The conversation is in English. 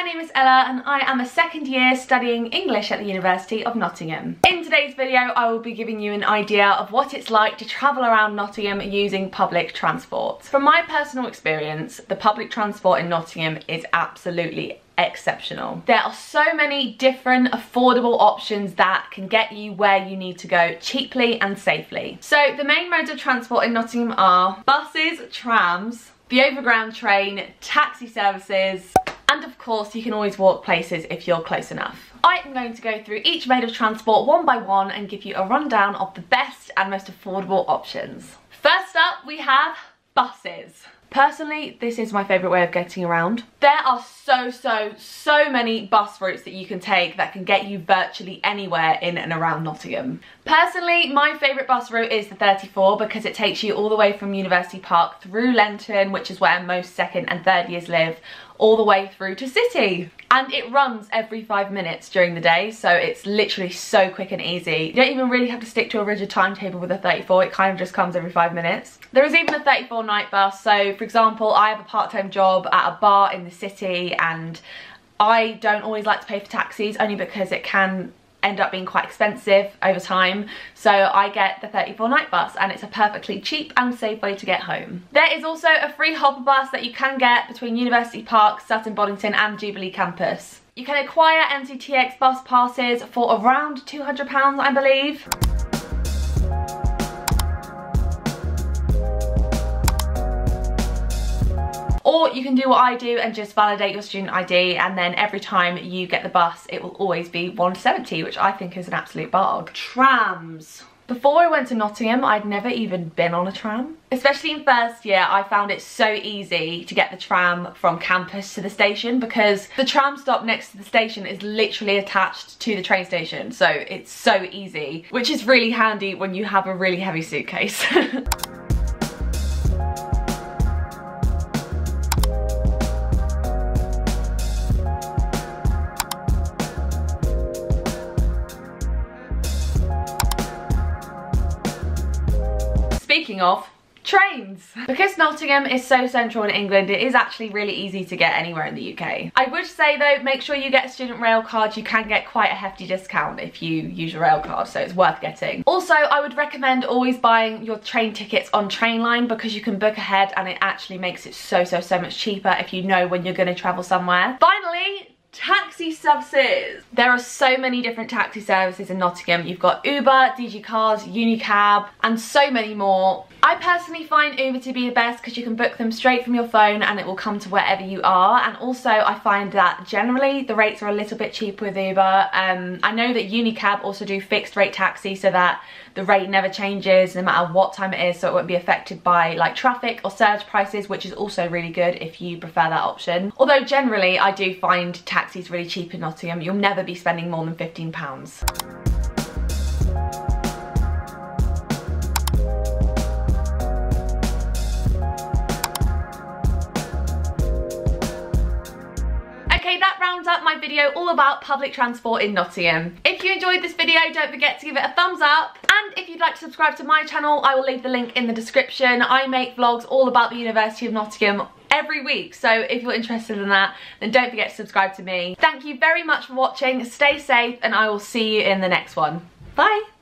my name is Ella and I am a second year studying English at the University of Nottingham. In today's video I will be giving you an idea of what it's like to travel around Nottingham using public transport. From my personal experience, the public transport in Nottingham is absolutely exceptional. There are so many different affordable options that can get you where you need to go cheaply and safely. So the main modes of transport in Nottingham are buses, trams, the overground train, taxi services, and of course, you can always walk places if you're close enough. I am going to go through each mode of transport one by one and give you a rundown of the best and most affordable options. First up, we have buses. Personally, this is my favourite way of getting around. There are so, so, so many bus routes that you can take that can get you virtually anywhere in and around Nottingham. Personally, my favourite bus route is the 34 because it takes you all the way from University Park through Lenton, which is where most second and third years live, all the way through to City. And it runs every five minutes during the day, so it's literally so quick and easy. You don't even really have to stick to a rigid timetable with a 34, it kind of just comes every five minutes. There is even a 34 night bus, so for example, I have a part-time job at a bar in the city and I don't always like to pay for taxis only because it can end up being quite expensive over time so I get the 34 night bus and it's a perfectly cheap and safe way to get home. There is also a free hopper bus that you can get between University Park, Sutton Bonington and Jubilee campus. You can acquire NCTX bus passes for around £200 I believe. Or you can do what I do and just validate your student ID and then every time you get the bus it will always be 170 which I think is an absolute barg. Trams. Before I went to Nottingham, I'd never even been on a tram. Especially in first year, I found it so easy to get the tram from campus to the station because the tram stop next to the station is literally attached to the train station. So it's so easy, which is really handy when you have a really heavy suitcase. Speaking of, trains. Because Nottingham is so central in England, it is actually really easy to get anywhere in the UK. I would say though, make sure you get a student rail card. You can get quite a hefty discount if you use your rail card, so it's worth getting. Also, I would recommend always buying your train tickets on Trainline because you can book ahead and it actually makes it so, so, so much cheaper if you know when you're gonna travel somewhere. Finally, taxi services. There are so many different taxi services in Nottingham. You've got Uber, DG Cars, Unicab, and so many more. I personally find Uber to be the best because you can book them straight from your phone and it will come to wherever you are. And also I find that generally the rates are a little bit cheaper with Uber. Um, I know that Unicab also do fixed rate taxi so that the rate never changes no matter what time it is so it won't be affected by like traffic or surge prices which is also really good if you prefer that option. Although generally I do find taxis really cheap in Nottingham. You'll never be spending more than £15. Okay, that rounds up my video all about public transport in Nottingham. If you enjoyed this video, don't forget to give it a thumbs up. And if you'd like to subscribe to my channel, I will leave the link in the description. I make vlogs all about the University of Nottingham every week. So if you're interested in that, then don't forget to subscribe to me. Thank you very much for watching. Stay safe and I will see you in the next one. Bye.